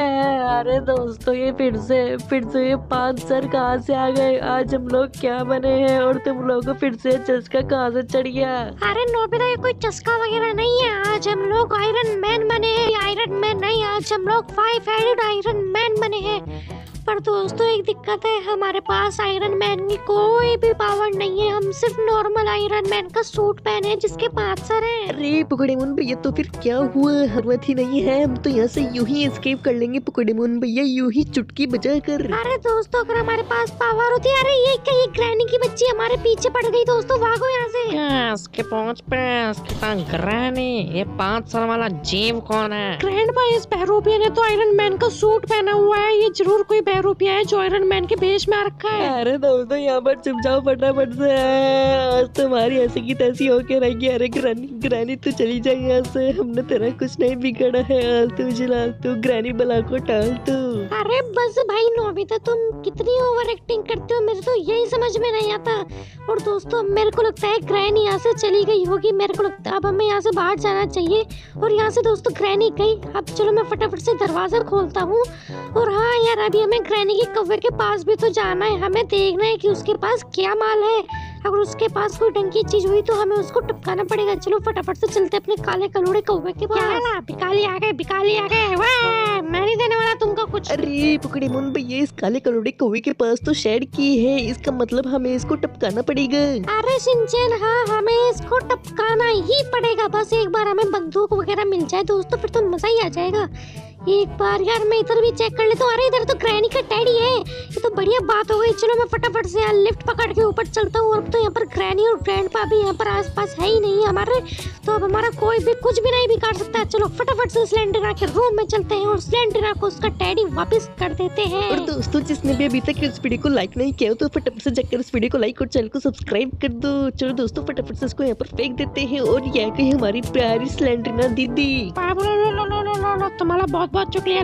अरे दोस्तों, ये फिर से फिर से ये पाँच सर कहाँ से आ गए? आज हम लोग क्या बने हैं? और तुम लोग को फिर से चस्का कहाँ से चढ़ गया? अरे नोबिता ये कोई चस्का वगैरह नहीं है। आज हम लोग आयरन मैन बने हैं। आयरन मैन नहीं, आज हम लोग फाइव हेडेड आयरन मैन बने हैं। पर दोस्तों एक दिक्कत है। हमारे पास आयरन मैन की कोई भी पावर नहीं है। हम सिर्फ़ नॉर्मल आयरन मैन का सूट पहने हैं जिसके पाँच सर है। अरे पुकड़ेमुन भैया तो फिर क्या हुआ? हरवत ही नहीं है। हम तो यहाँ से यूँ ही एस्केप कर लेंगे पुकड़ेमुन भैया यूँ ही चुटकी बजा कर। अरे दोस्तों अगर हमारे पास पावर होती अरे ये ये ग्रैनी की बच्ची हमारे पीछे पड़ गई दोस्तों भागो यहाँ से। यस के पहुँच पे इसके पास ग्रहणी ये पाँच साल वाला जीव कौन है? ग्रैंड भाई इस बहरूपिया ने तो आयरन मैन का सूट पहना हुआ है। ये ज़रूर कोई बहरूपिया है जो आयरन मैन के बेस में रखा है। अरे दोस्तों यहाँ पर चुप जाओ फटाफट से आज तुम्हारी ऐसी की तैसी होके रहेगी। अरे ग्रानी ग्रानी तू चली जाए यहाँ से। हमने तेरा कुछ नहीं बिगड़ा है। आज तू जिला तू ग्रानी बला को टाल तू। अरे बस भाई नोबिता तुम कितनी ओवर एक्टिंग करते हो? मेरे तो यही समझ में नहीं आता। और दोस्तों मेरे को लगता है ग्रैनी यहाँ से चली गई होगी। मेरे को लगता है अब हमें यहाँ से बाहर जाना चाहिए। और यहाँ से दोस्तों ग्रैनी गई। अब चलो मैं फटाफट से दरवाज़ा खोलता हूँ। और हाँ यार अभी हमें ग्रैनी के कव्वे के पास भी तो जाना है। हमें देखना है कि उसके पास क्या माल है। अगर उसके पास कोई ढंग की चीज़ हुई तो हमें उसको टपकाना पड़ेगा। चलो फटाफट से चलते अपने काले कलोड़े कौवे के पास। बिकाली आ गए बिकाली आ गए। वाह मैं नहीं देने वाला तुमको कुछ। अरे पुकड़ी मुन भैया इस काले कलोड़े कौवे के पास तो शेड की है। इसका मतलब हमें इसको टपकाना पड़ेगा। अरे सिंचन हाँ हमें इसको टपकाना ही पड़ेगा। बस एक बार हमें बंदूक वगैरह मिल जाए दोस्तों फिर तो मज़ा ही आ जाएगा। एक बार यार मैं इधर भी चेक कर लेता हूँ अरे इधर तो ग्रैनी का टैडी है। ये तो बढ़िया बात हो गई। चलो मैं फटाफट से यहाँ लिफ्ट पकड़ के ऊपर चलता हूँ। अब तो यहाँ पर ग्रैनी और ग्रैंडपा भी यहाँ पर आसपास है ही नहीं हमारे। तो अब हमारा कोई भी कुछ भी नहीं बिगाड़ सकता चलो फटाफट से सिलेंडर के रूम में चलते हैं और सिलेंडर को उसका टैडी वापस कर देते हैं। और दोस्तों जिसने भी अभी तक इस वीडियो को लाइक नहीं किया तो फटाफट से जाकर इस वीडियो को लाइक और चैनल को सब्सक्राइब कर दो। चलो दोस्तों फटाफट से इसको यहाँ पर फेंक देते हैं। और यह हमारी प्यारी सिलेंडर दीदी। तुम्हारा बहुत बहुत शुक्रिया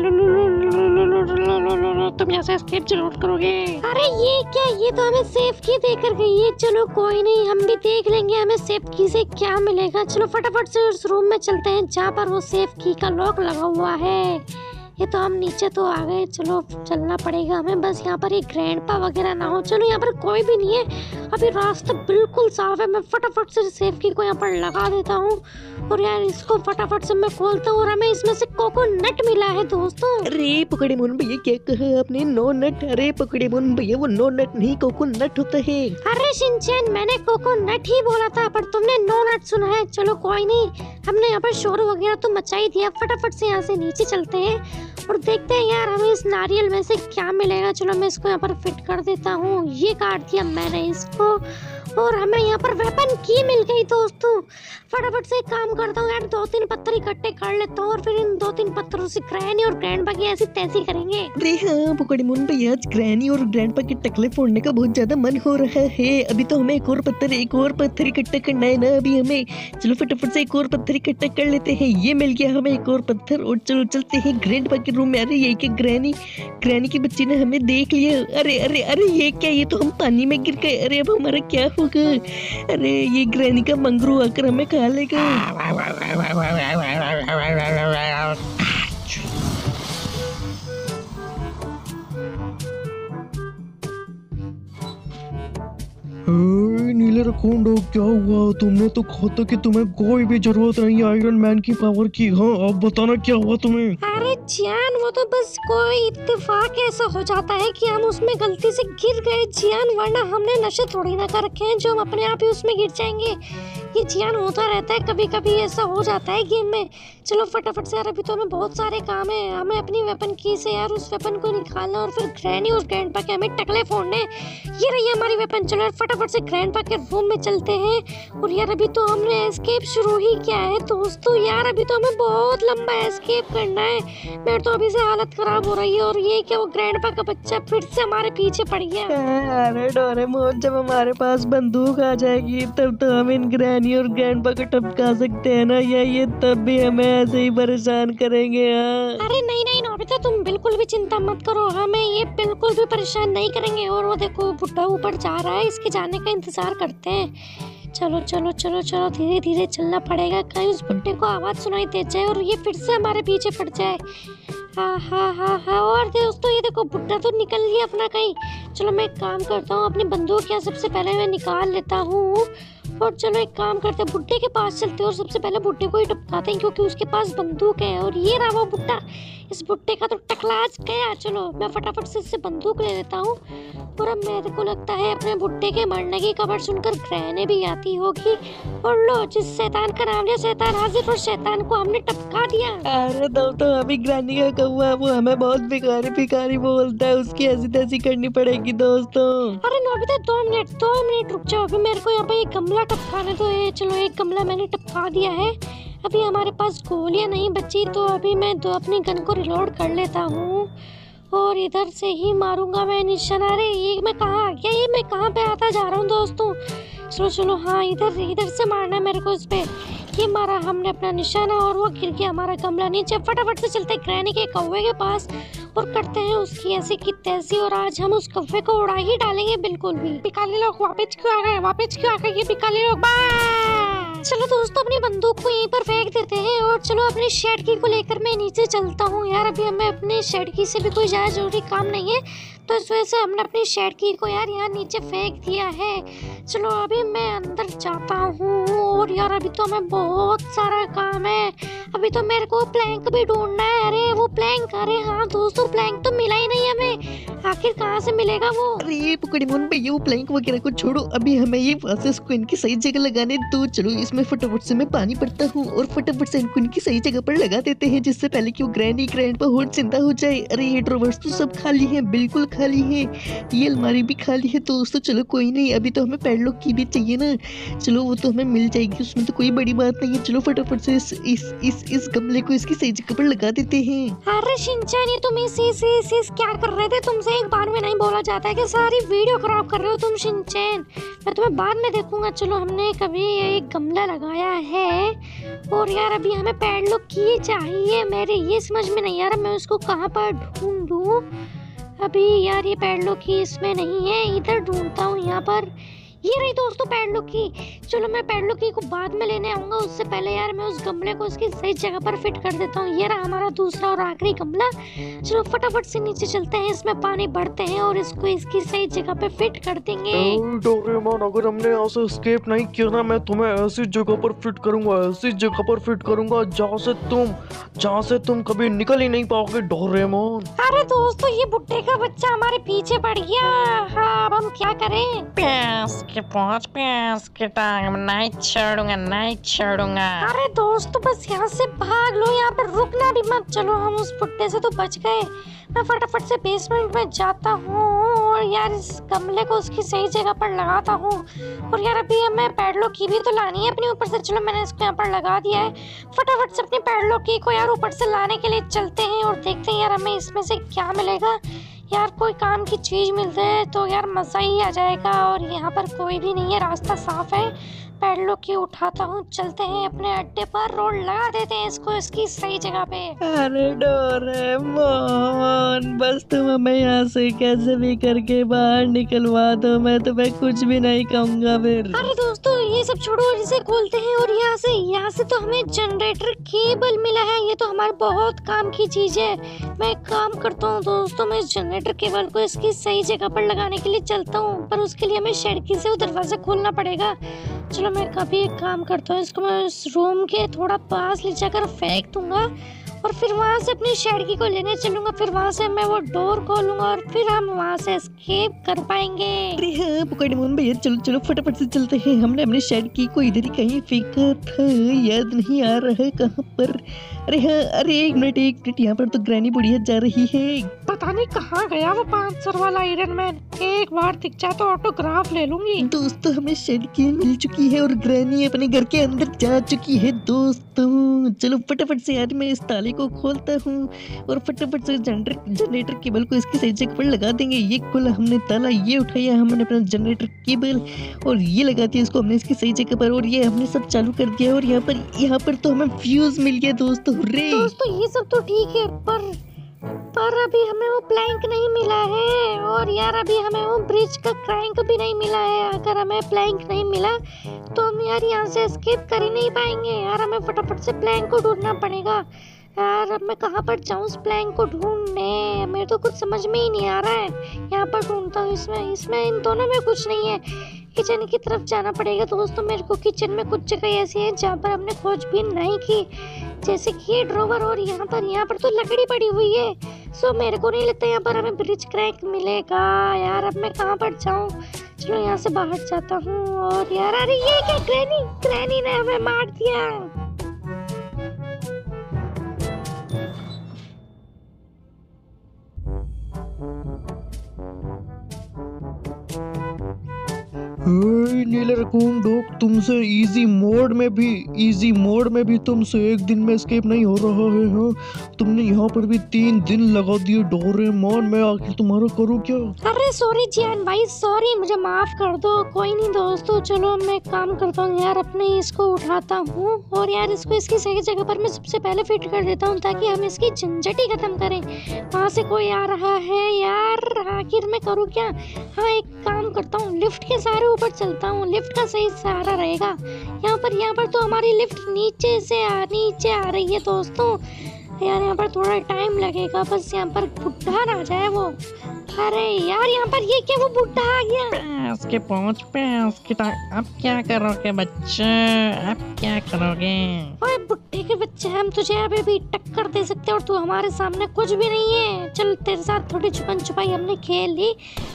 तुम यहाँ से एस्केप ज़रूर करोगे। अरे ये क्या? ये तो हमें सेफ़ की देकर गई है। चलो कोई नहीं, हम भी देख लेंगे हमें सेफ़ की से क्या मिलेगा। चलो फटाफट से उस रूम में चलते हैं, जहाँ पर वो सेफ़ की का लॉक लगा हुआ है। ये तो हम नीचे तो आ गए। चलो चलना पड़ेगा हमें। बस यहाँ पर एक ग्रैंडपा वगैरह ना हो। चलो यहाँ पर कोई भी नहीं है। अभी रास्ता बिल्कुल साफ़ है। मैं फटाफट से सेफ़ की को यहाँ पर लगा देता हूँ। और यार इसको फटाफट से मैं खोलता हूँ और हमें इसमें से कोकोनट मिला है दोस्तों। अरे पकड़े मुन भैया क्या कहा आपने? नो नट अरे पकड़े मुन भैया वो नो नट नहीं कोकोनट होता है। अरे शिनचैन मैंने कोकोनट ही बोला था पर तुमने नो नट सुना है। चलो कोई नहीं। हमने यहाँ पर शोर वगैरह तो मचा ही दिया। फटाफट से यहाँ से नीचे चलते हैं। और देखते हैं यार, हमें इस नारियल में से क्या मिलेगा। चलो, मैं इसको यहाँ पर फिट कर देता हूँ। ये काट दिया मैंने इसको। और हमें यहाँ पर वेपन की मिल गई दोस्तों। फटाफट से काम करता हूँ दो तीन पत्थर इकट्ठे कर लेता हूँ और फिर इन दो तीन पत्थरों से ग्रैनी और ग्रैंड की ऐसी तैसी करेंगे। हाँ आज ग्रैनी और ग्रैंड के टकले फोड़ने का बहुत ज़्यादा मन हो रहा है। अभी तो हमें एक और पत्थर, एक और पत्थर इकट्ठा करना है ना अभी हमें। चलो फटाफट से एक और पत्थर इकट्ठा कर लेते हैं। ये मिल गया हमें एक और पत्थर और चलो चलते हैं ग्रैंड के रूम में। अरे, ये ग्रैनी ग्रैनी की बच्ची ने हमें देख लिया। अरे अरे अरे, ये क्या? ये तो हम पानी में गिर गए। अरे, अब हमारा क्या अरे ये ग्रैनी का मंगरू आकर हमें खा लेगा नीले रखोंडो क्या हुआ? तुमने तो कहा था कि तुम्हें कोई भी ज़रूरत नहीं आयरन मैन की पावर की हाँ? अब बताना क्या हुआ तुम्हें? अरे जियान, वो तो बस कोई इत्तेफाक ऐसा हो जाता है कि हम उसमें गलती से गिर गए जियान, वरना हमने नशे थोड़ी ना कर रखे हैं, जो हम अपने आप ही उसमें गिर जाएँगे। ये जियान होता रहता है कभी कभी ऐसा हो जाता है गेम में। चलो फटाफट से यार, अभी तो हमें बहुत सारे काम है। हमें अपनी वेपन की से यार, उस वेपन को निकालना और फिर ग्रैनी और ग्रैंड के हमें टकले फोड़ने। ये रही हमारी वेपन चलो यार, फटाफट से ग्रैंड के रूम में चलते हैं। और यार, अभी तो हमने एस्केप शुरू ही किया है, दोस्तों। यार, अभी तो हमें बहुत लंबा एस्केप करना है। मेरे तो अभी से हालत खराब हो रही है और ये क्या, वो ग्रैंड पा का बच्चा फिर से हमारे पीछे पड़ गया। अरे डोरेमोन, जब हमारे पास बंदूक आ जाएगी, तब तो हम इन ग्रैनी और ग्रैंड को टपका सकते हैं ना? या ये तब भी हमें ऐसे ही परेशान करेंगे हाँ? अरे नहीं नहीं, नोबिता, तुम बिल्कुल भी चिंता मत करो। हमें ये बिल्कुल भी परेशान नहीं करेंगे। और वो देखो, बुढ़ा ऊपर जा रहा है। इसके जाने का इंतज़ार करते हैं। चलो चलो चलो चलो, धीरे धीरे चलना पड़ेगा। कहीं उस बुड्ढे को आवाज़ सुनाई दे जाए और ये फिर से हमारे पीछे पड़ जाए। हाँ हाँ हाँ हाँ और दोस्तों, ये देखो बुड्ढा तो निकल गया अपना कहीं। चलो, मैं काम करता हूँ। अपनी बंदूक यहाँ सबसे पहले मैं निकाल लेता हूँ। और चलो एक काम करते हैं बुड्ढे के पास चलते हैं और सबसे पहले बुड्ढे को ही टपकाते हैं क्योंकि उसके पास बंदूक है और ये रहा वो बुड्ढा। इस बुड्ढे का तो टकलाज गया। चलो मैं फटाफट से इससे बंदूक ले लेता हूँ। और अब मेरे को लगता है अपने बुड्ढे के मरने की खबर सुनकर ग्रहणे भी आती होगी। और लो जिस शैतान का नाम लिया शैतान हाजिर और शैतान को हमने टपका दिया। अरे दोस्तों अभी ग्रैनी का कौआ वो हमें बहुत भिखारी भिखारी बोलता है उसकी ऐसी तैसी करनी पड़ेगी दोस्तों। अरे नोबिता दो मिनट दो मिनट रुक जाओ। अभी मेरे को यहाँ पे एक गमला टपकाने तो है। चलो एक गमला मैंने टपका दिया है। अभी हमारे पास गोलियाँ नहीं बची तो अभी मैं दो अपने गन को रिलोड कर लेता हूँ। और इधर से ही मारूँगा मैं निशान। अरे, ये मैं कहाँ आ गया? ये मैं कहाँ पे आता जा रहा हूँ दोस्तों? चलो चलो हाँ इधर इधर से मारना है मेरे को उस पे। ये मारा, हमने अपना निशाना और वो गिर गया हमारा गमला नीचे फटाफट से चलते ग्रैनी के कौवे के पास और करते हैं उसकी ऐसी की तैसी और आज हम उस कौवे को उड़ा ही डालेंगे बिल्कुल भी। बिकाली लोग वापस क्यों आ गए? वापस क्यों आ गए? ये लोग। चलो दोस्तों, अपनी बंदूक को यहीं पर फेंक देते हैं और चलो अपनी शेड की लेकर मैं नीचे चलता हूँ। यार, अभी हमें अपने शेड की से भी कोई ज़्यादा ज़रूरी काम नहीं है तो इस वजह से हमने अपनी शेड की को यार यहाँ नीचे फेंक दिया है। चलो, अभी मैं अंदर जाता हूँ। और यार, अभी तो हमें बहुत सारा काम है। अभी तो मेरे को प्लैंक भी ढूंढना है। अरे, वो प्लैंक अरे हाँ दोस्तों प्लैंक तो मिला ही नहीं हमें। आखिर कहाँ से मिलेगा वो? अरे पुकड़ीमोन भैया वो प्लैंक वगैरह को छोड़ो। अभी हमें ये प्रोसेस को इनकी सही जगह लगाने दो। चलो, इसमें फटाफट से मैं पानी पड़ता हूँ और फटाफट से इनको इनकी सही जगह पर लगा देते हैं, जिससे पहले की वो ग्रैंडी ग्रैंड पर होट चिंता हो जाए। अरे, ये ड्रोवर्स तो सब खाली है, बिल्कुल खाली है। ये अलमारी भी खाली है दोस्तों, चलो कोई नहीं। अभी तो हमें पैडलॉक की भी चाहिए ना। चलो, वो तो हमें मिल जाएगी, उसमें तो कोई बड़ी बात नहीं है। चलो फटाफट से इस इस इस इस गमले को इसकी सही जगह पर लगा देते हैं। अरे शिनचैन ये तुम इस इस इस इस क्या कर रहे थे? तुमसे एक बार में नहीं बोला जाता है कि सारी वीडियो खराब कर रहे हो तुम शिनचैन मैं तुम्हें बाद में देखूँगा। चलो, हमने कभी एक गमला लगाया है। और यार, अभी हमें पैडलॉक की चाहिए। मेरे, ये समझ में नहीं आ रहा, मैं उसको कहाँ पर ढूंढूं? अभी यार, ये पैडलॉक की इसमें नहीं है। इधर ढूंढता हूँ यहाँ पर। ये रही दोस्तों पैडलॉक की चलो मैं पैडलॉक की को बाद में लेने आऊँगा उससे पहले यार मैं उस गमले को उसकी सही जगह पर फिट कर देता हूँ। ये रहा हमारा दूसरा और आखिरी गमला। चलो फटाफट से नीचे चलते हैं इसमें पानी भरते हैं और इसको इसकी सही जगह पे फिट कर देंगे। डोरेमोन अगर हमने यहाँ से escape नहीं किया ना मैं तुम्हें ऐसी जगह पर फिट करूँगा ऐसी जगह पर फिट करूँगा जहाँ से तुम जहाँ से तुम कभी निकल ही नहीं पाओगे डोरेमोन। अरे दोस्तों ये बुड्ढे का बच्चा हमारे पीछे पड़ गया। हाँ अब हम क्या करें? प्यास के पहुँच प्यास के टांग नहीं छोड़ूँगा नहीं छोड़ूँगा अरे दोस्त बस यहाँ से भाग लो, यहाँ पे रुकना भी मत। चलो, हम उस बुड्ढे से तो बच गए। मैं फटाफट से बेसमेंट में जाता हूँ और यार इस गमले को उसकी सही जगह पर लगाता हूँ। और यार अभी हमें पैडलॉक की भी तो लानी है अपने ऊपर से। चलो, मैंने इसको यहाँ पर लगा दिया है। फटाफट से अपनी पैडलॉक की को यार ऊपर से लाने के लिए चलते हैं और देखते हैं यार हमें इसमें से क्या मिलेगा। यार कोई काम की चीज़ मिल जाए तो यार मज़ा ही आ जाएगा और यहाँ पर कोई भी नहीं है रास्ता साफ़ है। पैडलॉक की उठाता हूँ? चलते हैं अपने अड्डे पर रोड लगा देते हैं इसको इसकी सही जगह पे। अरे डोरेमोन बस तुम हमें यहाँ से कैसे भी करके बाहर निकलवा दो मैं तुम्हें कुछ भी नहीं कहूँगा फिर। अरे दोस्तों ये सब छोड़ो और इसे खोलते हैं और यहाँ से यहाँ से तो हमें जनरेटर केबल मिला है। ये तो हमारे बहुत काम की चीज़ है। मैं काम करता हूँ दोस्तों, मैं जनरेटर केबल को इसकी सही जगह पर लगाने के लिए चलता हूँ, पर उसके लिए हमें खिड़की से वो दरवाज़ा खोलना पड़ेगा। चलो, मैं कभी एक काम करता हूँ, इसको मैं इस रूम के थोड़ा पास ले जाकर फेंक दूँगा। और फिर वहाँ से अपनी शेडकी को लेने चलूँगा। फिर वहाँ से मैं वो डोर खोलूँगा और फिर हम वहाँ से एस्केप कर पाएँगे। अरे हाँ भैया चलो चलो, फटाफट से चलते हैं। हमने अपनी शेडकी को इधर ही कहीं फेंका था। याद नहीं आ रहा है कहाँ पर। अरे हाँ अरे एक मिनट एक मिनट यहाँ पर तो ग्रैनी बुढ़िया जा रही है। पता नहीं कहाँ गया वो पाँच सर वाला आयरन मैन एक बार दिख जाए तो ऑटोग्राफ ले लूँगी। दोस्तों हमें शेड की मिल चुकी है और ग्रैनी अपने घर के अंदर जा चुकी है दोस्तों। चलो फटाफट से यार मैं इस ताले को खोलता हूँ और फटाफट से जनरेटर जनरेटर केबल को इसकी सही जगह पर लगा देंगे। ये खोला हमने ताला ये उठाया हमने अपना जनरेटर केबल और ये लगा दिया इसको हमने इसकी सही जगह पर और ये हमने सब चालू कर दिया और यहाँ पर यहाँ पर तो हमें फ्यूज मिल गया दोस्तों। रे दोस्तों, ये सब तो ठीक है, पर पर अभी हमें वो प्लैंक नहीं मिला है, और यार अभी हमें वो ब्रिज का क्रैंक भी नहीं मिला है। अगर हमें प्लैंक नहीं मिला तो हम यार यहाँ से एस्केप कर ही नहीं पाएँगे। यार हमें फटाफट से प्लैंक को ढूंढना पड़ेगा। यार, अब मैं कहाँ पर जाऊँ उस प्लैंक को ढूँढने? मेरे तो कुछ समझ में ही नहीं आ रहा है। यहाँ पर ढूंढता हूँ इसमें इसमें इन दोनों में कुछ नहीं है। किचन की तरफ़ जाना पड़ेगा दोस्तों मेरे को। किचन में कुछ जगह ऐसी है जहाँ पर हमने खोजबीन नहीं की। जैसे कि ये ड्रोवर और यहाँ पर यहाँ पर तो लकड़ी पड़ी हुई है। सो मेरे को नहीं लगता यहाँ पर हमें ब्रिज क्रैक मिलेगा। यार, अब मैं कहाँ पर जाऊँ? चलो यहाँ से बाहर जाता हूँ। और यार, अरे ये क्या ग्रैनी ग्रैनी ने हमें मार दिया। नीले रकून डॉग, तुमसे इजी मोड में भी इजी मोड में भी तुमसे एक दिन में एस्केप नहीं हो रहा है हाँ? तुमने यहाँ पर भी तीन दिन लगा दिए, डोरेमोन, मैं आखिर तुम्हारा करूँ क्या? अरे सॉरी जियान भाई सॉरी मुझे माफ़ कर दो। कोई नहीं दोस्तों, चलो मैं काम करता हूँ यार, अपने इसको उठाता हूँ। और यार, इसको इसकी सही जगह पर मैं सबसे पहले फिट कर देता हूँ ताकि हम इसकी झंझट ही खत्म करें। वहाँ से कोई आ रहा है यार? आखिर मैं करूँ क्या? हाँ एक काम करता हूँ लिफ्ट के सहारे ऊपर चलता हूँ लिफ्ट का सही सहारा रहेगा। यहाँ पर यहाँ पर तो हमारी लिफ्ट नीचे से आ, नीचे आ रही है दोस्तों। यार, यहाँ पर थोड़ा टाइम लगेगा, बस यहाँ पर बुढ़ा ना जाए वो। अरे यार, यहाँ पर ये क्या, वो बुढ़ा आ गया? उसके पहुँच पे है उसके अब क्या करोगे बच्चे? अब क्या करोगे? ओए बुड्ढे के बच्चे हम तुझे अभी भी टक्कर दे सकते हैं और तू हमारे सामने कुछ भी नहीं है। चल तेरे साथ थोड़ी छुपन छुपाई हमने खेल ली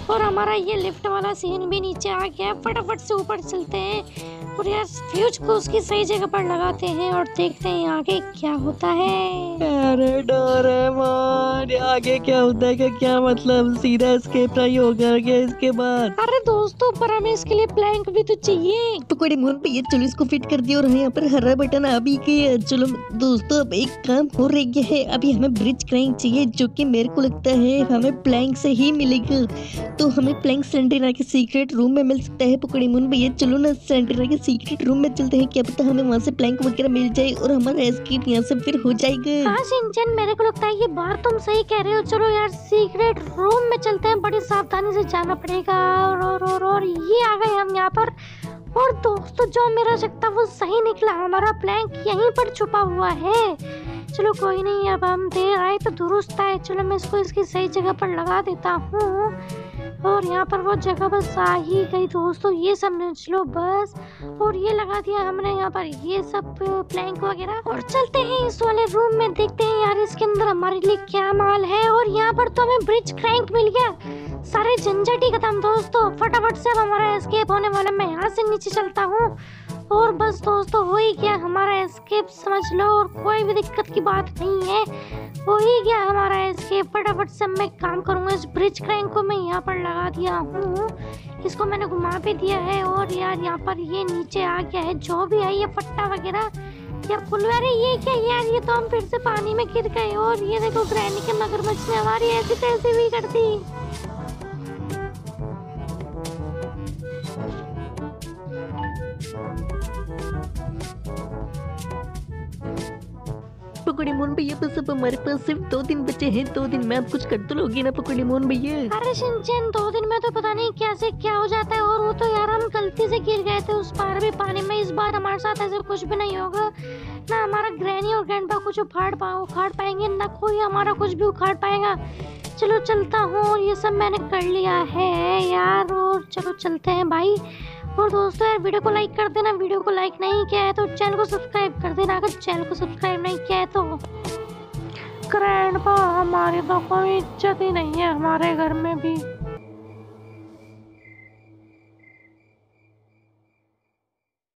और हमारा ये लिफ्ट वाला सीन भी नीचे आ गया। फटाफट से ऊपर चलते हैं और यार फ्यूज को उसकी सही जगह पर लगाते हैं और देखते हैं आगे क्या होता है। अरे डोरेमोन आगे क्या होता है क्या मतलब? सीधा एस्केप नहीं होगा क्या इसके बाद? अरे दोस्तों पर हमें इसके लिए प्लैंक भी तो चाहिए। पकौड़े मोहन भैया चलो इसको फिट कर दिया और हमें यहाँ पर हरा बटन आ भी गया चलो दोस्तों अब एक काम हो रही है अभी हमें ब्रिज क्रैंक चाहिए जो कि मेरे को लगता है हमें प्लैंक से ही मिलेगा। तो हमें प्लैंक सेंटेना के सीक्रेट रूम में मिल सकता है पकौड़े मोहन भैया चलो ना सेंटेना के सीक्रेट रूम में चलते हैं क्या पता हमें वहाँ से प्लैंक वगैरह मिल जाए और हमारा एस्केप यहाँ से फिर हो जाएगा। हाँ सिंचन मेरे को लगता है ये बार तुम सही कह रहे हो चलो यार सीक्रेट रूम में चलते हैं बड़ी सावधानी से जाना पड़ेगा और और और, और और ये आ गए हम यहाँ पर। और दोस्तों, जो मेरा सकता वो सही निकला। हमारा प्लैंक यहीं पर छुपा हुआ है। चलो कोई नहीं, अब हम देर आए तो दुरुस्त आए। चलो मैं इसको इसकी सही जगह पर लगा देता हूँ। और यहाँ पर वो जगह बस आ ही गई दोस्तों, ये समझ लो बस। और ये लगा दिया हमने यहाँ पर, ये सब प्लैंक वगैरह। और चलते हैं इस वाले रूम में, देखते हैं यार इसके अंदर हमारे लिए क्या माल है। और यहाँ पर तो हमें ब्रिज क्रैंक मिल गया। सारे झंझट ही खत्म, दोस्तों। फटाफट से हमारा एस्केप होने वाला, मैं यहाँ से नीचे चलता हूँ। और बस, दोस्तों हो ही गया हमारा एस्केप समझ लो, और कोई भी दिक्कत की बात नहीं है। हो ही गया हमारा एस्केप फटाफट से मैं काम करूँगा, इस ब्रिज क्रैंक को मैं यहाँ पर लगा दिया हूँ। इसको मैंने घुमा भी दिया है, और यार, यहाँ पर ये नीचे आ गया है, जो भी है, ये फट्टा वगैरह। यार अरे ये क्या यार, ये तो हम फिर से पानी में गिर गए, और ये देखो, ग्रैनी के मगरमच्छ ने हमारी ऐसी तैसी भी कर दी। पकौड़े मोहन भैया, बस अब हमारे पास सिर्फ़ दो दिन बचे हैं, दो दिन में आप कुछ कर तो लोगे ना पकौड़े मोहन भैया? अरे शिनचैन दो दिन में तो पता नहीं कैसे क्या हो जाता है, और वो तो यार हम गलती से गिर गए थे उस पार भी पानी में, इस बार हमारे साथ ऐसे कुछ भी नहीं होगा। ना हमारा ग्रैनी और ग्रैंडपा कुछ उखाड़ पा, उखाड़ पाएँगे, ना कोई हमारा कुछ भी उखाड़ पाएगा। चलो चलता हूँ, ये सब मैंने कर लिया है यार, और चलो चलते हैं भाई। और दोस्तों यार, वीडियो को लाइक कर देना, वीडियो को लाइक नहीं किया है तो चैनल को सब्सक्राइब कर देना। अगर चैनल को सब्सक्राइब नहीं किया है तो ग्रैंड हमारी तो कोई इज़्ज़त ही नहीं है, हमारे घर में भी।